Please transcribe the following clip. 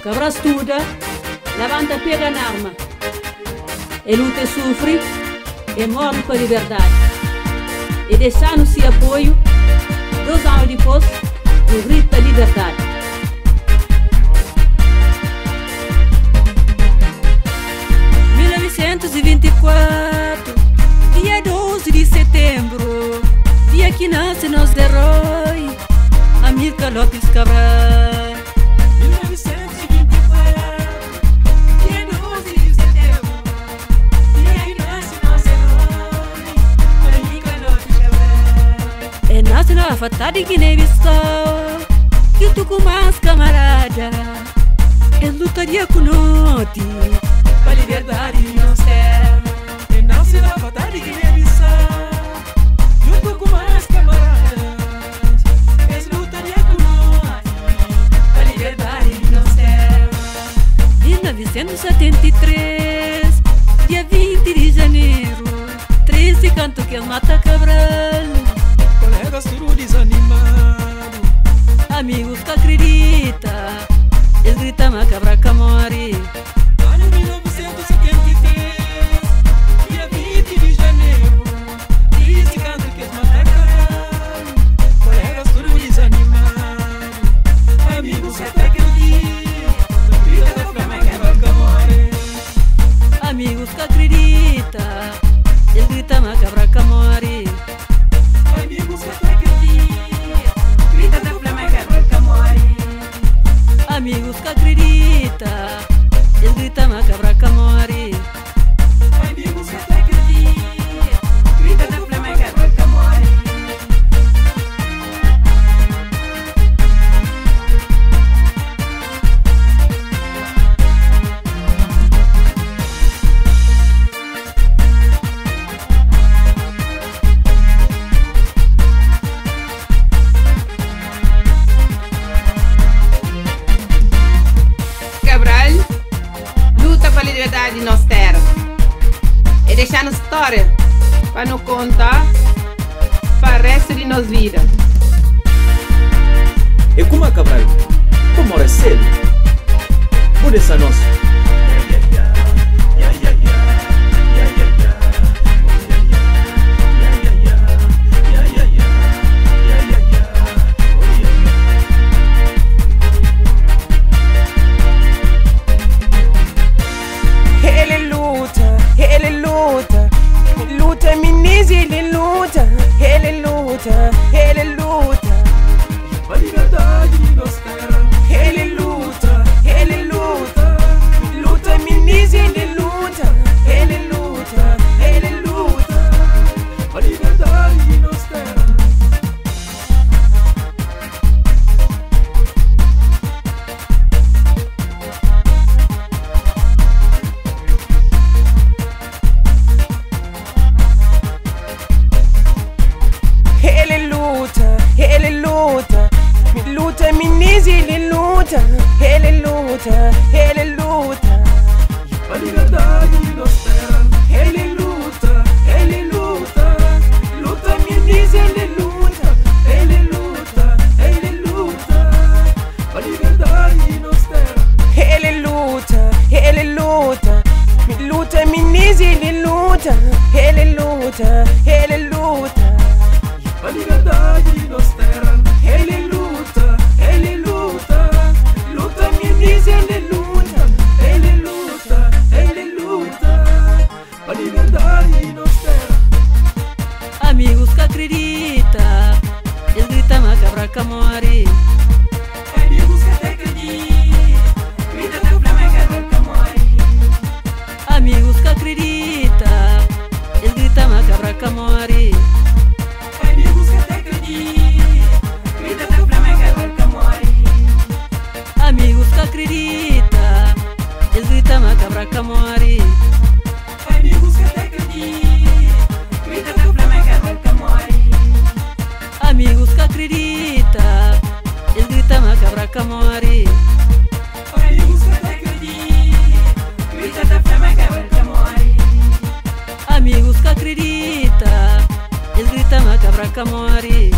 che avrà studa davanti a piega un'arma e lui che soffre e muore per libertà ed è sano sia apoio nasce na fatada que nem Bissau, que tu com mais camarada, é lutaria com noite, pra liberdade não serve. Nasce na batalha de Guiné-Bissau Junto com mais camaradas Eles lutariam com nós A liberdade não serve 1973 Dia 20 de janeiro 13 canto que mata chama cabra camori. Olha 1973 Dia é de janeiro Diz que canta que é mata caralho Colegas tudo Amigos até que acreditam Vida da fama é cabra camore. Amigos que acredita, Ele grita macabra camori. Elguita, elguita macabra como deixar nos história para nos contar para o resto de nos vida. E como é Cabral? Como é cedo? Por essa nossa. Hey, me nizzy, Hele luta, hele luta. Mi luta, mi nisi li luta. Hele luta, hele luta. Paliga dagi mi luta, hele mi nisi li luta. Hele luta, luta. Paliga dagi luta, Mi luta, mi nisi li luta. Hele luta, hele luta. A liberdade de nos terra. Ele Camori